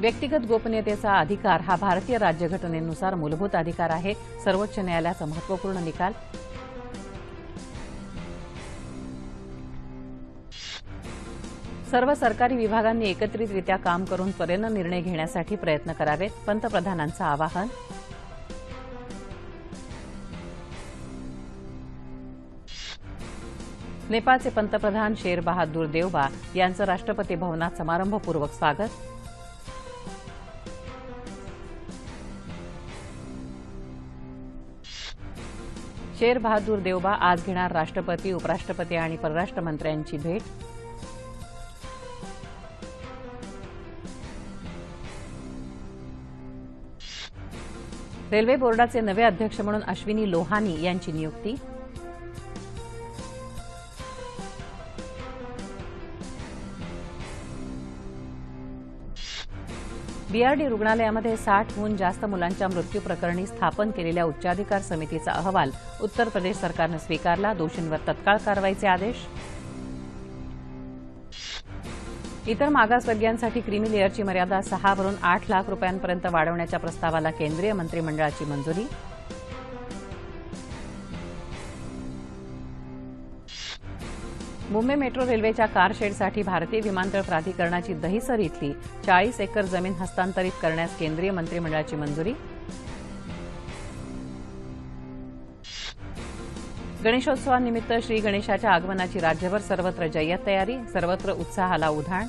व्यक्तिगत गोपनीयतेचा अधिकार हा भारतीय राज्यघटनेनुसार मूलभूत अधिकार आहे. सर्वोच्च न्यायालयाचा महत्त्वपूर्ण निकाल. सर्व सरकारी विभागांनी एकत्रितरित्या काम करून त्वरेनं निर्णय घेण्यासाठी प्रयत्न करावेत पंतप्रधानांचं आवाहन. नेपाळचे पंतप्रधान शेर बहादूर देवबा यांचं राष्ट्रपती भवनात समारंभपूर्वक स्वागत. शेर बहादूर देवबा आज घेणार राष्ट्रपती उपराष्ट्रपती आणि परराष्ट्र मंत्र्यांची भेट. रेल्वे बोर्डाचे नवे अध्यक्ष म्हणून अश्विनी लोहानी यांची नियुक्ती. बीआरडी रुग्णालयामध्ये साठहून जास्त मुलांच्या मृत्यू प्रकरणी स्थापन केलेल्या उच्चाधिकार समितीचा अहवाल उत्तर प्रदेश सरकारनं स्वीकारला. दोषींवर तत्काळ कारवाईचे आदेश. इतर मागासवर्गीयांसाठी क्रीमी लेअरची मर्यादा सहावरून आठ लाख रुपयांपर्यंत वाढवण्याच्या प्रस्तावाला केंद्रीय मंत्रिमंडळाची मंजुरी. मुंबई मेट्रो रेल्वेच्या कारशेडसाठी भारतीय विमानतळ प्राधिकरणाची दहिसर इथली चाळीस एकर जमीन हस्तांतरित करण्यास केंद्रीय मंत्रिमंडळाची मंजुरी. गणेशोत्सवानिमित्त श्री गणेशाच्या आगमनाची राज्यभर सर्वत्र जय्यत तयारी सर्वत्र उत्साहाला उधाण.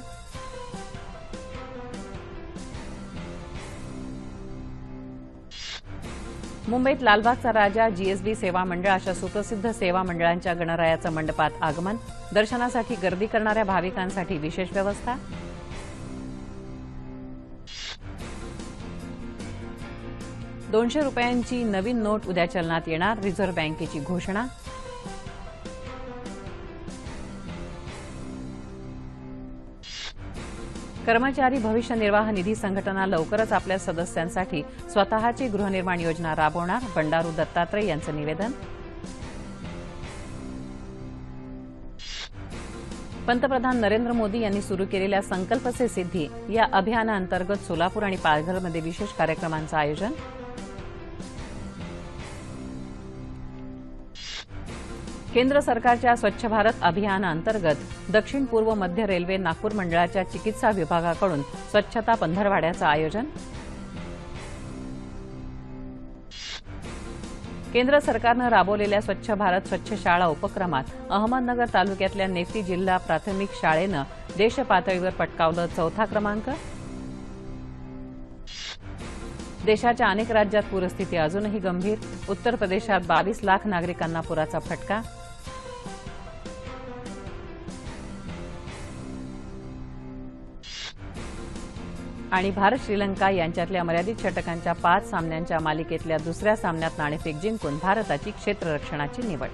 मुंबईत लालबागचा राजा जीएसबी सेवा मंडळ अशा सुप्रसिद्ध सेवा मंडळांच्या गणरायाचं मंडपात आगमन. दर्शनासाठी गर्दी करणाऱ्या भाविकांसाठी विशेष व्यवस्था. दोनशे रुपयांची नवीन नोट उद्या चलनात येणार रिझर्व्ह बँकेची घोषणा. कर्मचारी भविष्य निर्वाह निधी संघटना लवकरच आपल्या सदस्यांसाठी स्वतःची गृहनिर्माण योजना राबवणार बंडारू दत्तात्रय यांचं निवेदन. पंतप्रधान नरेंद्र मोदी यांनी सुरू केलेल्या संकल्प से सिद्धी या अभियानाअंतर्गत सोलापूर आणि पालघरमध्ये विशेष कार्यक्रमांचं आयोजन. केंद्र सरकारच्या स्वच्छ भारत अभियानाअंतर्गत दक्षिण पूर्व मध्य रेल्वे नागपूर मंडळाच्या चिकित्सा विभागाकडून स्वच्छता पंधरवाड्याचं आयोजन. केंद्र सरकारनं राबवलेल्या स्वच्छ भारत स्वच्छ शाळा उपक्रमात अहमदनगर तालुक्यातल्या नेफी जिल्हा प्राथमिक शाळेनं देशपातळीवर पटकावलं चौथा क्रमांक. देशाच्या अनेक राज्यात पूरस्थिती अजूनही गंभीर. उत्तर प्रदेशात बावीस लाख नागरिकांना पुराचा फटका. आणि भारत श्रीलंका यांच्यातल्या मर्यादित षटकांच्या पाच सामन्यांच्या मालिकेतल्या दुसऱ्या सामन्यात नाणेफेक जिंकून भारताची क्षेत्ररक्षणाची निवड.